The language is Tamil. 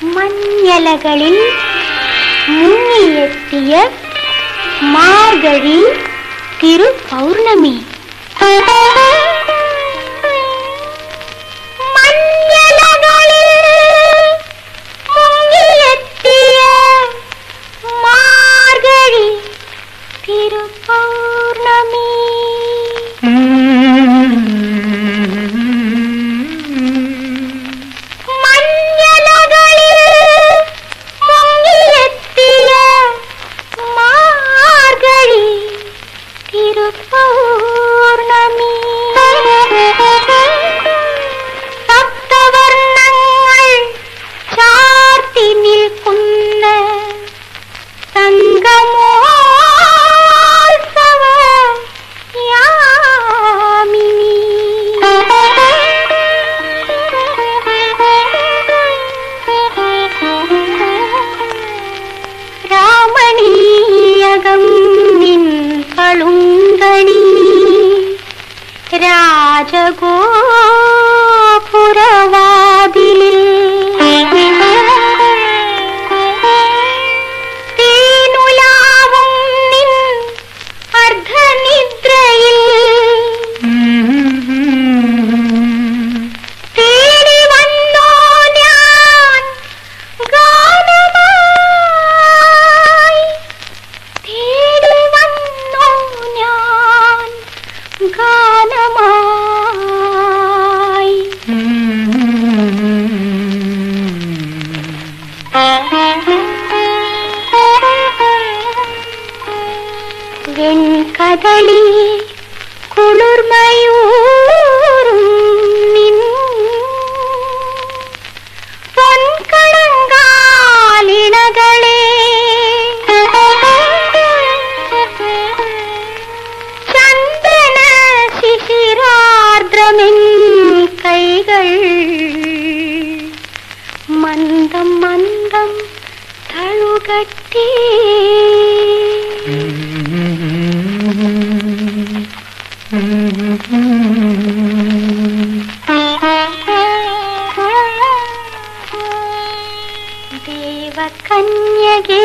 மஞ்சளகளில் முன்னியத்திய மார்கழி திரு பௌர்ணமி. பௌர்ணமி. சப்தவர்ணங்கள் சார்த்தி நிற்குன்ன சங்கமோத்சவ ராமணீயகம் நின் பழும் பகலி குளிர்மையூரும் பொன்கடங்காலினகளே சந்தன சிசிரார்திரமின் கைகள். மந்தம் மந்தம் தழுகட்டே. ದೇವಕನ್ಯಗೆ